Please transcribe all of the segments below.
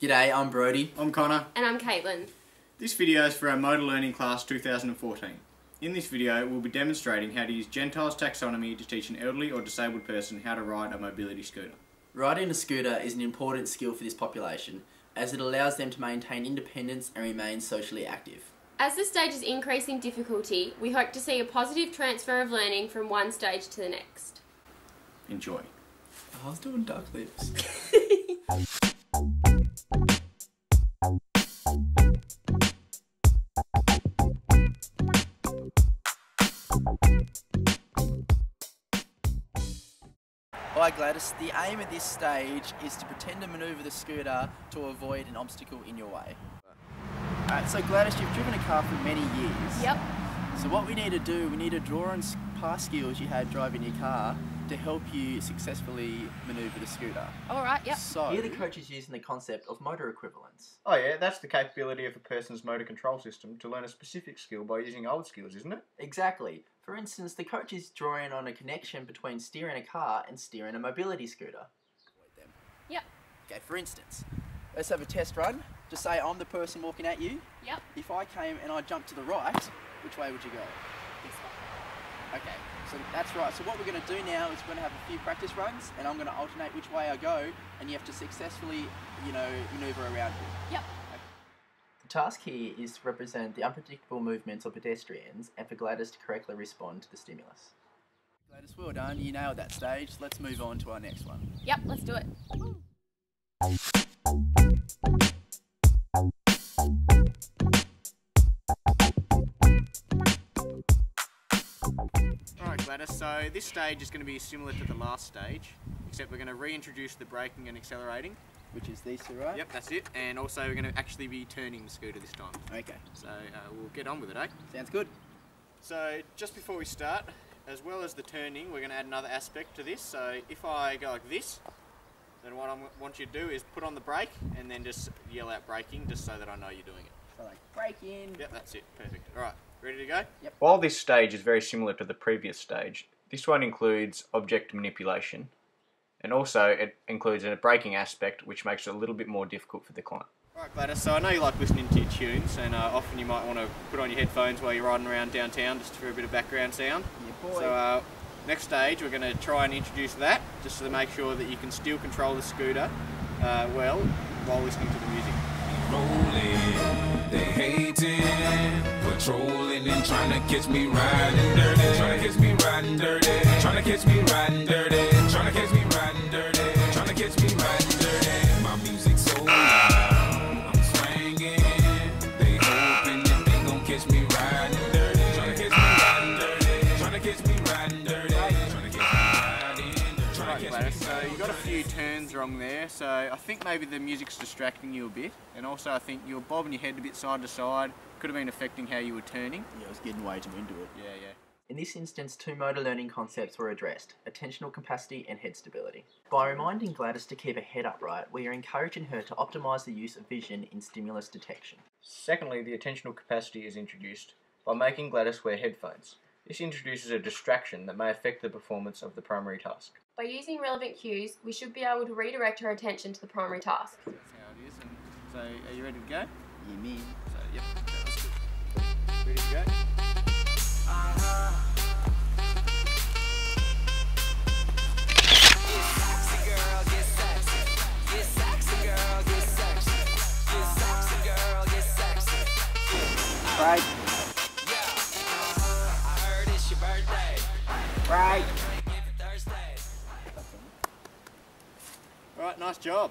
G'day, I'm Brody. I'm Connor. And I'm Caitlin. This video is for our Motor Learning Class 2014. In this video, we'll be demonstrating how to use Gentile's taxonomy to teach an elderly or disabled person how to ride a mobility scooter. Riding a scooter is an important skill for this population as it allows them to maintain independence and remain socially active. As the stage is increasing difficulty, we hope to see a positive transfer of learning from one stage to the next. Enjoy. I was doing duck lips. Hi Gladys, the aim of this stage is to pretend to manoeuvre the scooter to avoid an obstacle in your way. Alright, so Gladys, you've driven a car for many years. Yep. So what we need to do, we need to draw on past skills you had driving your car to help you successfully manoeuvre the scooter. All right. Yep. So here the coach is using the concept of motor equivalence. Oh yeah, that's the capability of a person's motor control system to learn a specific skill by using old skills, isn't it? Exactly. For instance, the coach is drawing on a connection between steering a car and steering a mobility scooter. Yep. Okay, for instance, let's have a test run. Just say I'm the person walking at you. Yep. If I came and I jumped to the right, which way would you go? This way. Okay, so that's right. So what we're going to do now is we're going to have a few practice runs, and I'm going to alternate which way I go, and you have to successfully, you know, maneuver around me. Yep. The task here is to represent the unpredictable movements of pedestrians, and for Gladys to correctly respond to the stimulus. Gladys, well done. You nailed that stage. Let's move on to our next one. Yep. Let's do it. Alright Gladys, so this stage is going to be similar to the last stage, except we're going to reintroduce the braking and accelerating. Which is these two, right? Yep, that's it. And also we're going to actually be turning the scooter this time. Okay, So uh, we'll get on with it, eh? sounds good. So just before we start, as well as the turning, we're going to add another aspect to this. So if I go like this, then what I want you to do is put on the brake and then just yell out braking just so that I know you're doing it. So like break in. Yep, that's it. Perfect. All right, ready to go? Yep. While this stage is very similar to the previous stage, this one includes object manipulation and also it includes a braking aspect which makes it a little bit more difficult for the client. Alright Gladys, so I know you like listening to your tunes and uh, often you might want to put on your headphones while you're riding around downtown just for a bit of background sound. Yeah, boy. So uh, next stage we're going to try and introduce that just to make sure that you can still control the scooter uh, well while listening to the music. rolling. They hating, patrolling and trying to catch me riding dirty. Trying to catch me riding dirty. Trying to catch me riding dirty. Trying to catch me riding dirty. Trying to catch me riding dirty. Riding you got a few dirty. turns wrong there, so I think maybe the music's distracting you a bit, and also I think you were bobbing your head a bit side to side, could have been affecting how you were turning. Yeah, I was getting way too into it. Yeah, yeah. In this instance, two motor learning concepts were addressed attentional capacity and head stability. By reminding Gladys to keep her head upright, we are encouraging her to optimise the use of vision in stimulus detection. Secondly, the attentional capacity is introduced by making Gladys wear headphones. This introduces a distraction that may affect the performance of the primary task. By using relevant cues, we should be able to redirect her attention to the primary task. That's how it is, and so are you ready to go? You mean? So, yep, okay, let's do it. Ready to go? Uh-huh. Right. Right. Alright, job.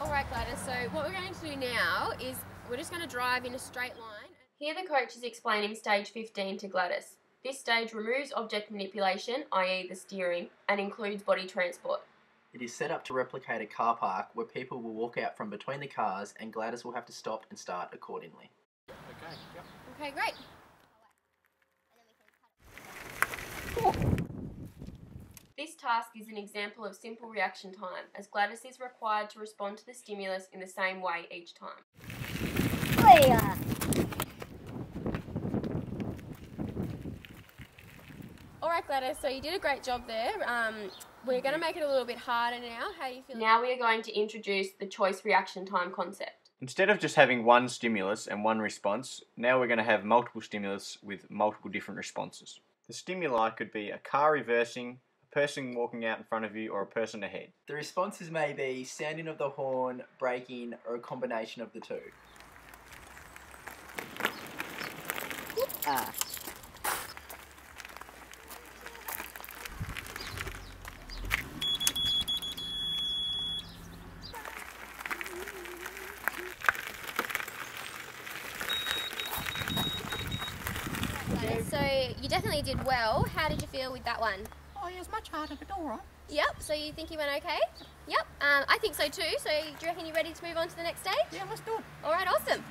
All right, Gladys. So what we're going to do now is we're just going to drive in a straight line. Here the coach is explaining stage 15 to Gladys. This stage removes object manipulation, i.e. the steering, and includes body transport. It is set up to replicate a car park where people will walk out from between the cars and Gladys will have to stop and start accordingly. Okay, yep. Okay, great. This task is an example of simple reaction time, as Gladys is required to respond to the stimulus in the same way each time. Alright Gladys, so you did a great job there. Um, we're going to make it a little bit harder now. How are you feeling? Now we are going to introduce the choice reaction time concept. Instead of just having one stimulus and one response, now we're going to have multiple stimulus with multiple different responses. The stimuli could be a car reversing, a person walking out in front of you, or a person ahead. The responses may be sounding of the horn, braking, or a combination of the two. Ah. So you definitely did well. How did you feel with that one? Oh, yeah, it's much harder, but all right. Yep. So you think you went okay? Yep. Um, I think so too. So do you reckon you're ready to move on to the next stage? Yeah, let's do it. All right. Awesome.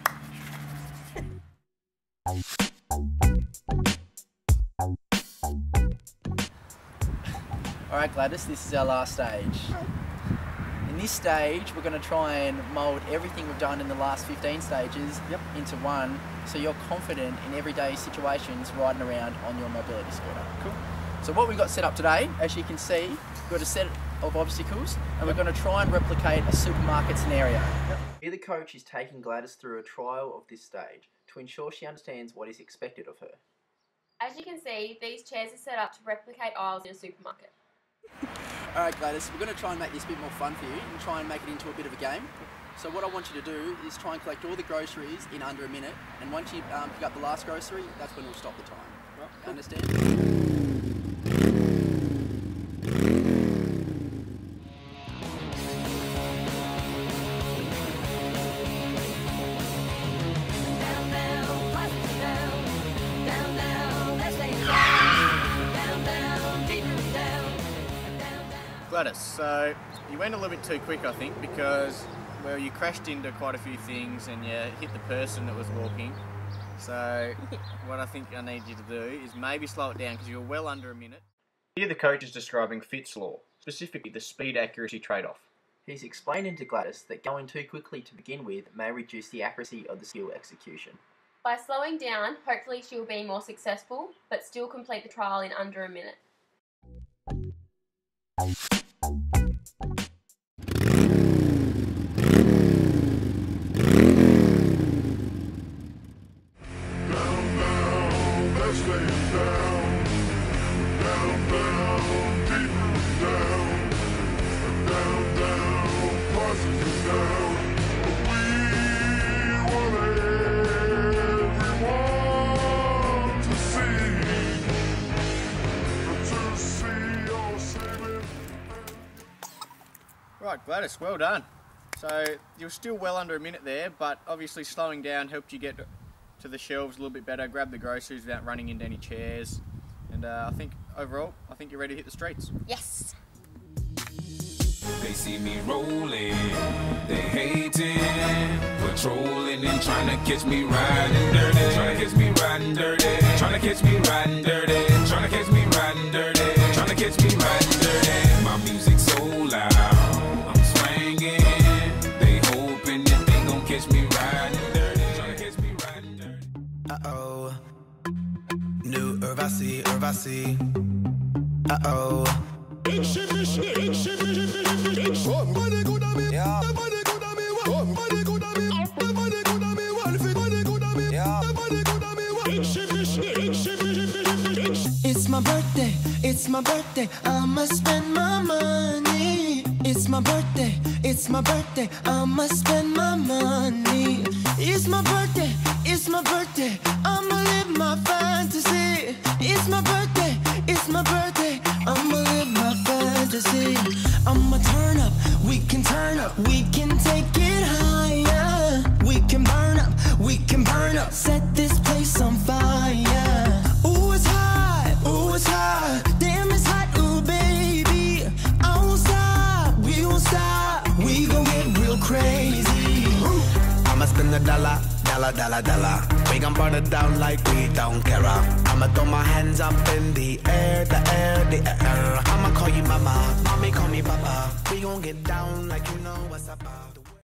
Alright Gladys, this is our last stage. In this stage, we're going to try and mould everything we've done in the last 15 stages Yep. into one, so you're confident in everyday situations riding around on your mobility scooter. Cool. So what we've got set up today, as you can see, we've got a set of obstacles, and we're going to try and replicate a supermarket scenario. Here the coach is taking Gladys through a trial of this stage to ensure she understands what is expected of her. As you can see, these chairs are set up to replicate aisles in a supermarket. Alright Gladys, we're going to try and make this a bit more fun for you and try and make it into a bit of a game. So what I want you to do is try and collect all the groceries in under a minute and once you um, pick up the last grocery, that's when we'll stop the time. Right, Understand? Gladys, so you went a little bit too quick, I think, because well, you crashed into quite a few things and you hit the person that was walking. So, what I think I need you to do is maybe slow it down because you're well under a minute. Here, the coach is describing Fitts' law, specifically the speed accuracy trade off. He's explaining to Gladys that going too quickly to begin with may reduce the accuracy of the skill execution. By slowing down, hopefully she will be more successful, but still complete the trial in under a minute. Right, Gladys, well done. So you're still well under a minute there, but obviously slowing down helped you get to the shelves a little bit better, grab the groceries without running into any chairs. And uh, I think overall, I think you're ready to hit the streets. Yes. They see me rolling, they hating, patrolling and trying to catch me riding dirty, trying to catch me riding dirty, trying to catch me riding dirty, oh. New Urvasi, Urvasi. Uh oh. It's my birthday, it's my birthday. I'ma spend my money. It's my birthday, it's my birthday. I'ma spend my money. It's my birthday, it's my birthday. I'ma live my fantasy. It's my birthday, it's my birthday. I'ma live my fantasy. I'ma turn up, we can turn up, we can take it higher. We can burn up, we can burn up. Set this place on fire. Ooh, it's hot, ooh, it's hot. Damn, it's hot, ooh, baby. I won't stop, we won't stop. We gon' get real crazy. I'ma spend a dollar, dollar, dollar, dollar. We gon' burn it down like we don't care. I'ma throw my hands up in the air, the air, the air. I'ma call you mama, mommy call me papa. We gon' get down like you know what's up.